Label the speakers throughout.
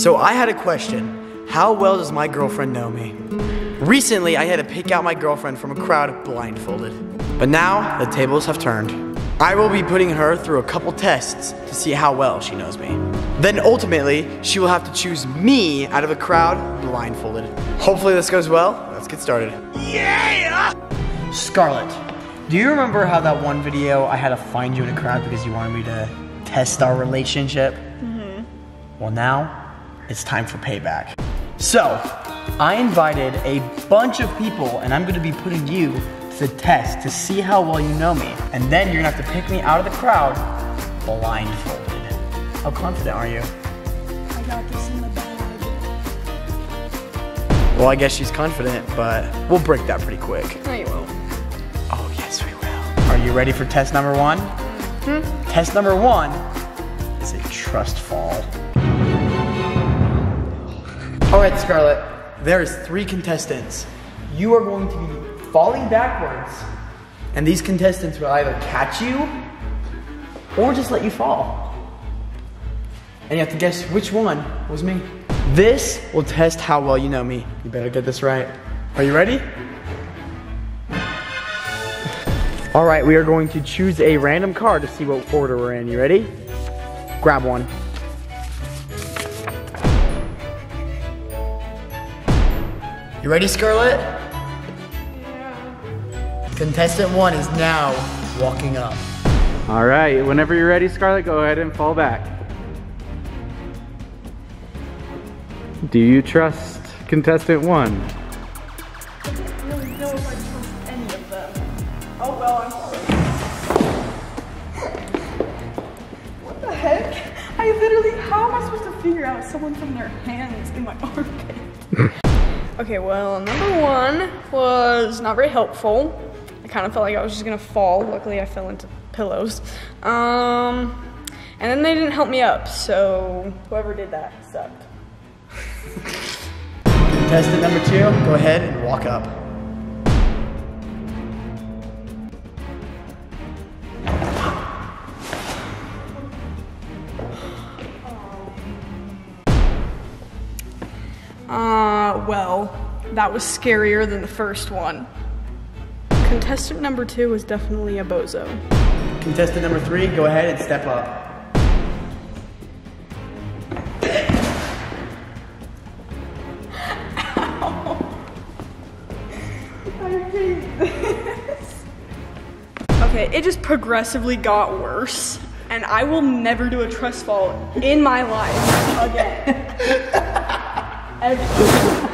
Speaker 1: So I had a question. How well does my girlfriend know me? Recently, I had to pick out my girlfriend from a crowd blindfolded. But now, the tables have turned. I will be putting her through a couple tests to see how well she knows me. Then ultimately, she will have to choose me out of a crowd blindfolded. Hopefully this goes well. Let's get started. Yeah! Scarlett, do you remember how that one video I had to find you in a crowd because you wanted me to test our relationship? Mm-hmm. Well now, it's time for payback. So, I invited a bunch of people and I'm gonna be putting you to the test to see how well you know me. And then you're gonna have to pick me out of the crowd blindfolded. How confident are you?
Speaker 2: I got this in the bag.
Speaker 1: Well, I guess she's confident, but we'll break that pretty quick.
Speaker 2: No, you won't.
Speaker 1: Oh, yes, we will. Are you ready for test number one? Hmm? Test number one is a trust fall. All right, Scarlett, there is three contestants. You are going to be falling backwards, and these contestants will either catch you or just let you fall. And you have to guess which one was me. This will test how well you know me. You better get this right. Are you ready? All right, we are going to choose a random card to see what order we're in. You ready? Grab one. You ready, Scarlett? Contestant one is now walking up.
Speaker 3: All right, whenever you're ready, Scarlett, go ahead and fall back. Do you trust contestant one?
Speaker 2: I don't really know if I trust any of them. Oh well, I'm sorry. what the heck? I literally, how am I supposed to figure out someone from their hands in my armpit? Okay, well, number one was not very helpful. I kind of felt like I was just gonna fall. Luckily, I fell into pillows. Um, and then they didn't help me up, so whoever did that sucked.
Speaker 1: Contestant number two, go ahead and walk up.
Speaker 2: Well, that was scarier than the first one. Contestant number two was definitely a bozo.
Speaker 1: Contestant number three, go ahead and step up.
Speaker 2: Okay, it just progressively got worse, and I will never do a trust fall in my life again.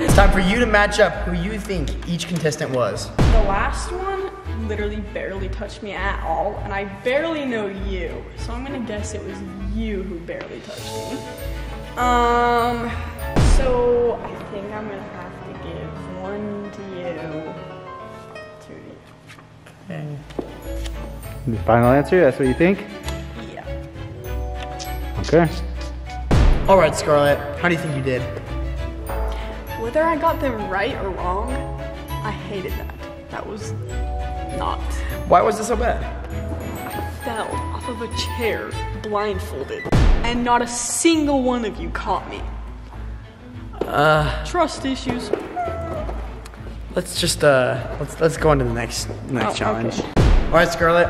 Speaker 1: It's time for you to match up who you think each contestant was.
Speaker 2: The last one literally barely touched me at all, and I barely know you, so I'm gonna guess it was you who barely touched me. Um, so I think I'm gonna have to give one to you, two to you.
Speaker 3: The final answer, that's what you think?
Speaker 2: Yeah.
Speaker 3: Okay.
Speaker 1: All right, Scarlett, how do you think you did?
Speaker 2: Whether I got them right or wrong, I hated that. That was not.
Speaker 1: Why was it so bad?
Speaker 2: I Fell off of a chair, blindfolded, and not a single one of you caught me.
Speaker 1: Uh,
Speaker 2: Trust issues.
Speaker 1: let's just uh, let's let's go on to the next next
Speaker 2: Oh,
Speaker 1: challenge.
Speaker 2: okay.
Speaker 1: All right, Scarlett,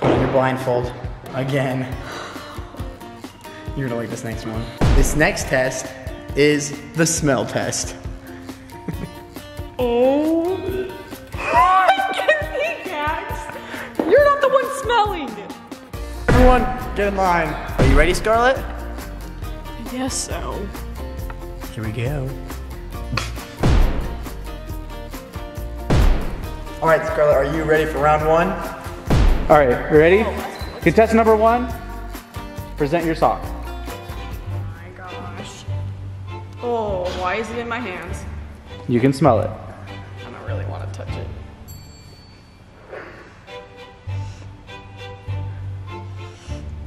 Speaker 1: put on your blindfold again. You're gonna like this next one. This next test is the smell test.
Speaker 2: Oh. Give me gags. You're not the one smelling.
Speaker 1: Everyone, get in line. Are you ready, Scarlett?
Speaker 2: I guess so.
Speaker 1: Here we go. All right, Scarlett, are you ready for round one?
Speaker 3: All right, ready? Contestant number one, present your sock.
Speaker 2: Why is it in my hands?
Speaker 3: You can smell it.
Speaker 2: I don't really want to touch it.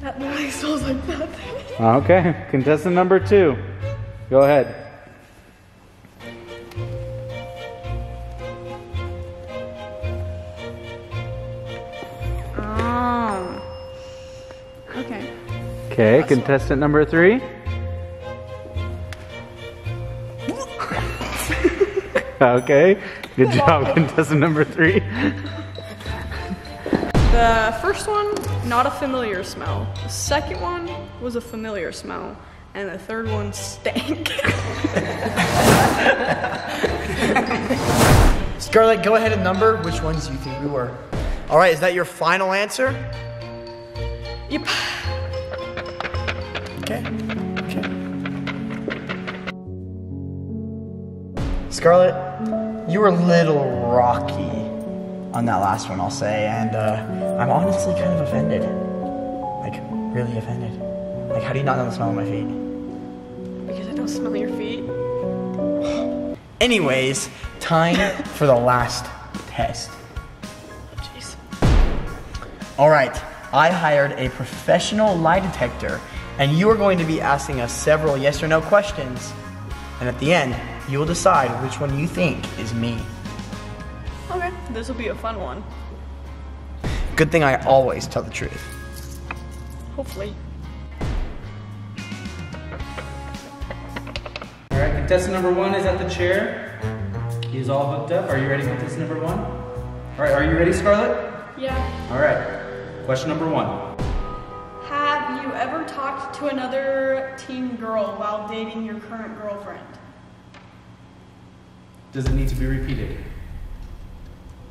Speaker 2: That literally smells like nothing.
Speaker 3: Okay, contestant number two, go ahead.
Speaker 2: Um. Okay.
Speaker 3: Okay, contestant number three. Okay. Good job, contestant number three.
Speaker 2: The first one, not a familiar smell. The second one was a familiar smell. And the third one stank.
Speaker 1: Scarlett, go ahead and number which ones you think we were. All right, is that your final answer?
Speaker 2: yep.
Speaker 1: Scarlett, you were a little rocky on that last one, I'll say, and uh, I'm honestly kind of offended. Like, really offended. Like, how do you not know the smell of my feet?
Speaker 2: Because I don't smell your feet.
Speaker 1: Anyways, time for the last test.
Speaker 2: Jeez.
Speaker 1: All right, I hired a professional lie detector, and you are going to be asking us several yes or no questions. And at the end, you will decide which one you think is me.
Speaker 2: Okay, this will be a fun one.
Speaker 1: Good thing I always tell the truth.
Speaker 2: Hopefully.
Speaker 3: All right, contestant number one is at the chair. He's all hooked up. Are you ready, contestant number one? All right, are you ready, Scarlett?
Speaker 2: Yeah.
Speaker 3: All right. Question number one.
Speaker 2: Have you ever talked to another teen girl while dating your current girlfriend?
Speaker 3: Does it need to be repeated?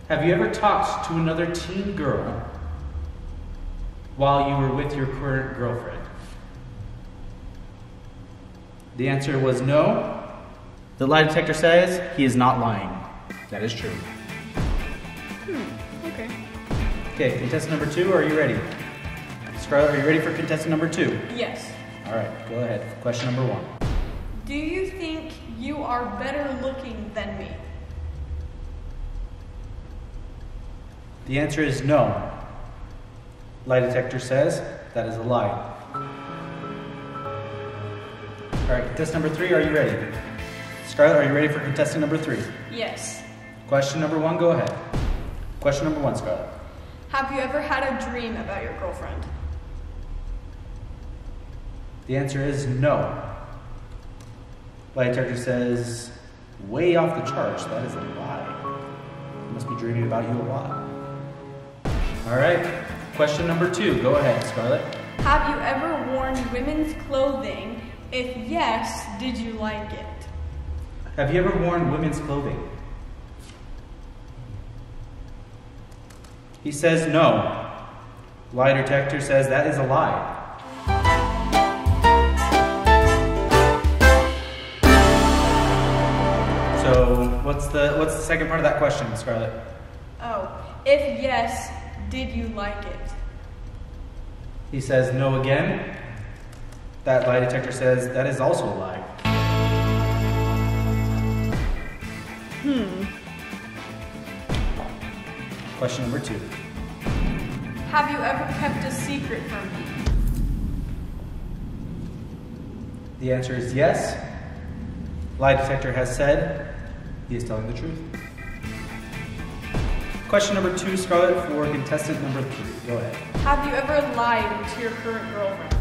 Speaker 3: Have you ever talked to another teen girl while you were with your current girlfriend? The answer was no. The lie detector says he is not lying. That is true.
Speaker 2: Hmm, okay.
Speaker 3: Okay, contestant number two, are you ready? Scarlett, are you ready for contestant number two?
Speaker 2: Yes.
Speaker 3: All right, go ahead. Question number one.
Speaker 2: Do you think you are better looking than me?
Speaker 3: The answer is no. Lie detector says that is a lie. All right, contestant number three, are you ready? Scarlett, are you ready for contestant number three?
Speaker 2: Yes.
Speaker 3: Question number one, go ahead. Question number one, Scarlett.
Speaker 2: Have you ever had a dream about your girlfriend?
Speaker 3: The answer is no. Lie detector says way off the charts. That is a lie. You must be dreaming about you a lot. All right, question number two, go ahead, Scarlett.
Speaker 2: Have you ever worn women's clothing? If yes, did you like it?
Speaker 3: Have you ever worn women's clothing? He says no. Lie detector says that is a lie. So what's the what's the second part of that question, Scarlett?
Speaker 2: Oh, if yes, did you like it?
Speaker 3: He says no again. That lie detector says that is also a lie. Hmm. Question number two.
Speaker 2: Have you ever kept a secret from me?
Speaker 3: The answer is yes. Lie detector has said he is telling the truth. Question number two, Scarlett, for contestant number three. Go ahead.
Speaker 2: Have you ever lied to your current girlfriend?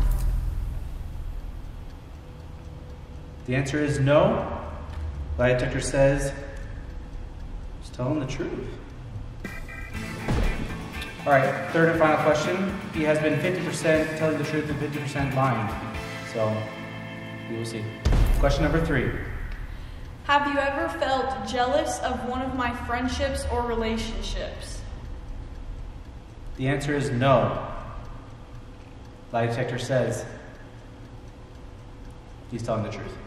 Speaker 3: The answer is no. Lie detector says he's telling the truth. All right, third and final question. He has been 50% telling the truth and 50% lying. So we will see. Question number three.
Speaker 2: Have you ever felt jealous of one of my friendships or relationships?
Speaker 3: The answer is no. Lie detector says he's telling the truth.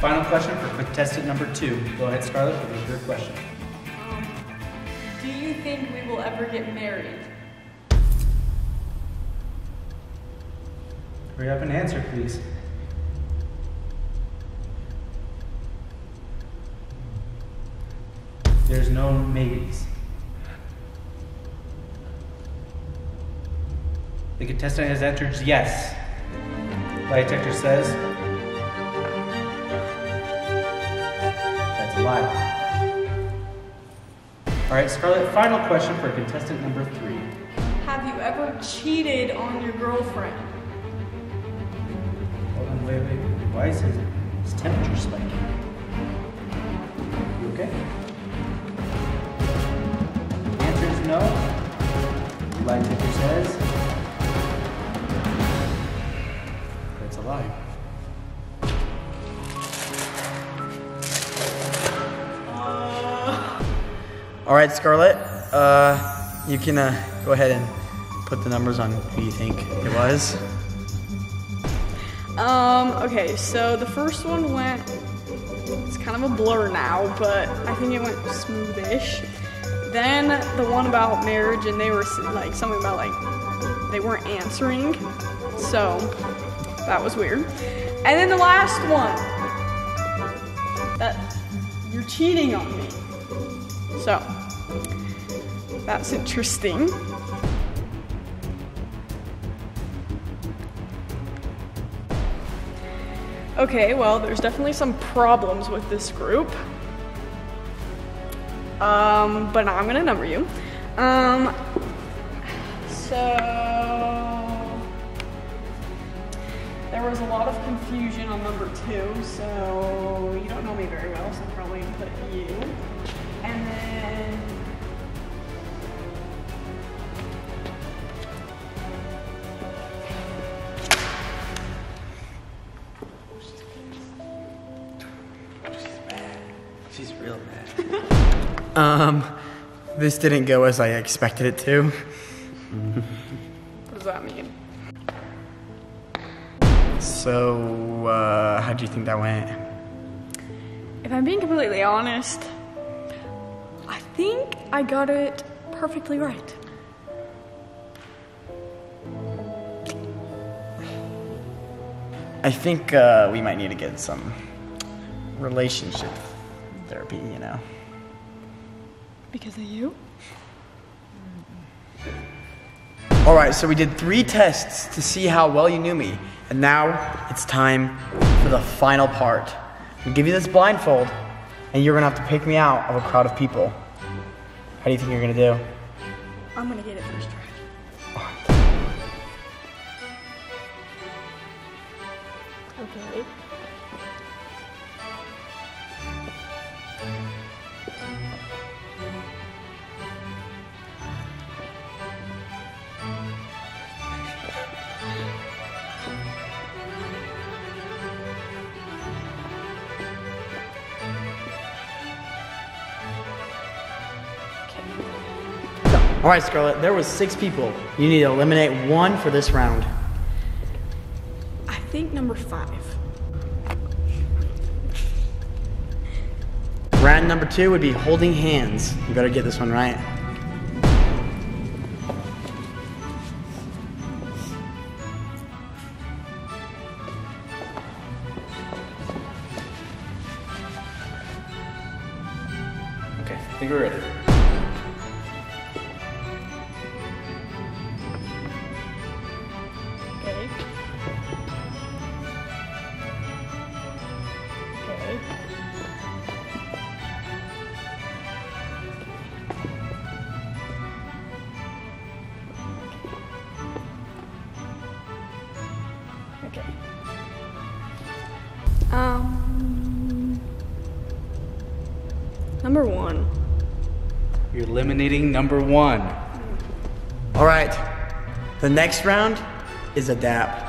Speaker 3: Final question for contestant number two. Go ahead, Scarlett, with your question.
Speaker 2: Um, do you think we will ever get married?
Speaker 3: Hurry up and answer, please. There's no maybes. The contestant has entered yes. Lie detector says that's a lie. All right, Scarlett, final question for contestant number three.
Speaker 2: Have you ever cheated on your girlfriend?
Speaker 3: Hold on, wait, wait. Why is his, his temperature spiking?
Speaker 1: All right, Scarlett. Uh, you can uh, go ahead and put the numbers on who you think it was.
Speaker 2: Um, okay, so the first one went, it's kind of a blur now, but I think it went smoothish. Then the one about marriage, and they were like something about like they weren't answering, so that was weird. And then the last one, that you're cheating on me. So that's interesting. Okay, well, there's definitely some problems with this group. Um, but I'm gonna number you. Um, so there was a lot of confusion on number two. So you don't know me very well, so I'm probably gonna put you.
Speaker 1: She's real mad. um, this didn't go as I expected it to.
Speaker 2: what does that mean?
Speaker 1: So, uh, how do you think that went?
Speaker 2: If I'm being completely honest, I think I got it perfectly right.
Speaker 1: I think uh, we might need to get some relationship therapy, you know.
Speaker 2: Because of you?
Speaker 1: All right, so we did three tests to see how well you knew me, and now it's time for the final part. I'll give you this blindfold, and you're gonna have to pick me out of a crowd of people. How do you think you're gonna do?
Speaker 2: I'm gonna get it first
Speaker 1: All right, Scarlett, there was six people. You need to eliminate one for this round.
Speaker 2: I think number five.
Speaker 1: Round number two would be holding hands. You better get this one right.
Speaker 3: Okay, I think we're ready.
Speaker 2: Um. Number one.
Speaker 3: You're eliminating number one.
Speaker 1: All right, the next round is adapt.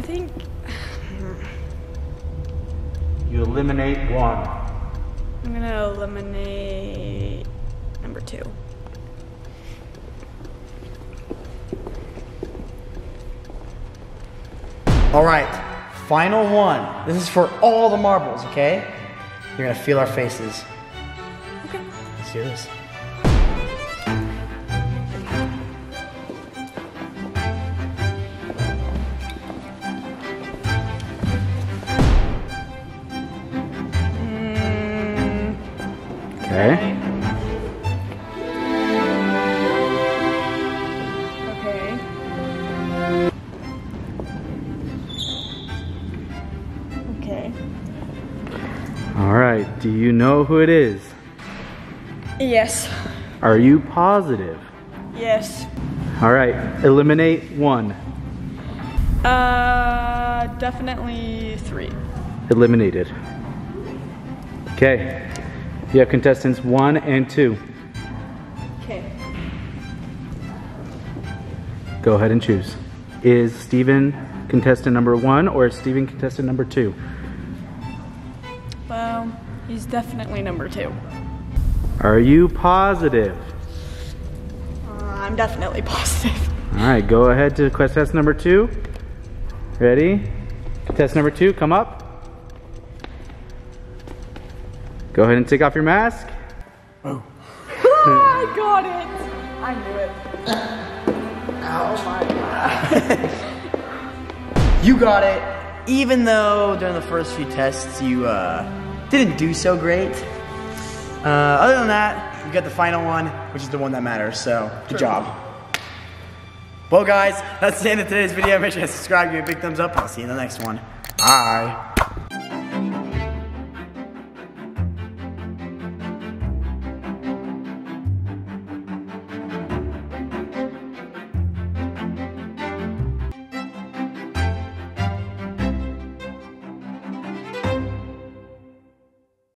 Speaker 2: I think.
Speaker 3: You eliminate one.
Speaker 2: I'm gonna eliminate number two.
Speaker 1: All right, final one. This is for all the marbles, okay? You're gonna feel our faces.
Speaker 2: Okay.
Speaker 1: Let's do this.
Speaker 2: Alright,
Speaker 3: do you know who it is?
Speaker 2: Yes.
Speaker 3: Are you positive?
Speaker 2: Yes.
Speaker 3: All right, eliminate one.
Speaker 2: Uh, definitely three.
Speaker 3: Eliminated. Okay, you have contestants one and two.
Speaker 2: Okay.
Speaker 3: Go ahead and choose. Is Stephen contestant number one or is Stephen contestant number two?
Speaker 2: Well, he's definitely number two.
Speaker 3: Are you positive?
Speaker 2: Uh, I'm definitely positive.
Speaker 3: All right, go ahead to quest test number two. Ready? Test number two, come up. Go ahead and take off your mask. Oh.
Speaker 2: I got it. I knew it. Oh my!
Speaker 1: You got it. Even though during the first few tests you uh, didn't do so great. Uh, other than that, you got the final one, which is the one that matters. So good job. Well, guys, that's the end of today's video. Make sure to subscribe, give it a big thumbs up. I'll see you in the next one. Bye.